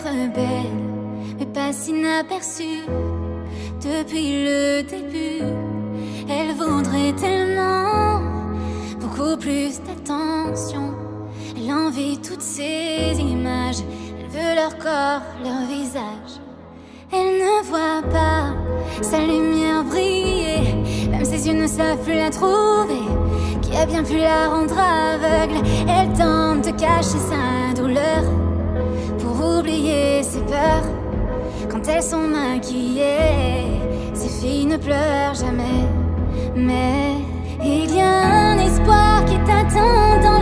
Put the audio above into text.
belle, mais pas inaperçue depuis le début. Elle voudrait tellement beaucoup plus d'attention. Elle envie toutes ces images, elle veut leur corps, leur visage. Elle ne voit pas sa lumière briller, même ses yeux ne savent plus la trouver. Qui a bien pu la rendre aveugle? Elle tente de cacher sa douleur maquillées, ces filles ne pleurent jamais. Mais il y a un espoir qui t'attend dans